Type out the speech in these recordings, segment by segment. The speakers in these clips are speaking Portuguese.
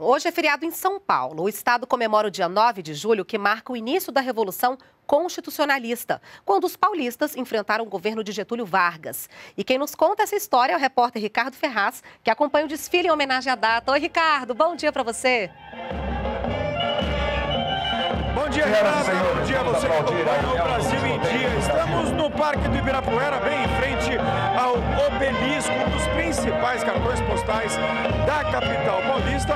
Hoje é feriado em São Paulo. O estado comemora o dia 9 de julho, que marca o início da Revolução Constitucionalista, quando os paulistas enfrentaram o governo de Getúlio Vargas. E quem nos conta essa história é o repórter Ricardo Ferraz, que acompanha o desfile em homenagem à data. Oi, Ricardo, bom dia para você. Bom dia, Renato. Bom dia a você que acompanha o Brasil em Dia. Estamos no Parque do Ibirapuera, bem em frente ao obelisco, um dos principais cartões postais da capital paulista,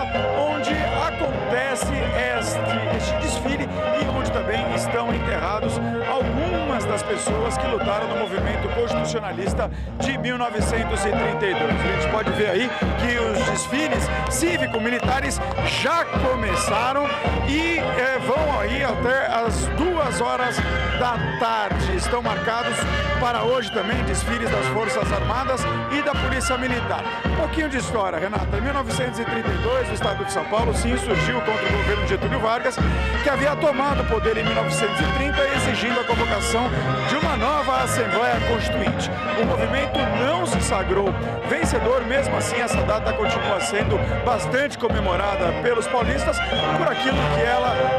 pessoas que lutaram no movimento constitucionalista de 1932. A gente pode ver aí que os desfiles cívico-militares já começaram e é, vão aí até as duas horas da tarde. Estão marcados para hoje também desfiles das Forças Armadas e da Polícia Militar. Um pouquinho de história, Renata. Em 1932, o Estado de São Paulo se insurgiu contra o governo de Getúlio Vargas, que havia tomado o poder em 1930, exigindo a convocação de uma nova Assembleia Constituinte. O movimento não se sagrou vencedor, mesmo assim essa data continua sendo bastante comemorada pelos paulistas por aquilo que ela.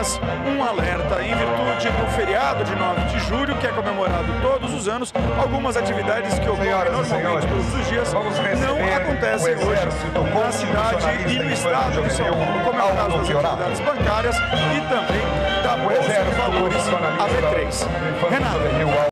Apenas um alerta em virtude do feriado de 9 de julho, que é comemorado todos os anos, algumas atividades que ocorrem normalmente todos os dias não acontecem hoje na cidade e no estado de São Paulo, como é o caso das atividades bancárias e também da Bolsa de Valores AB3. Renato.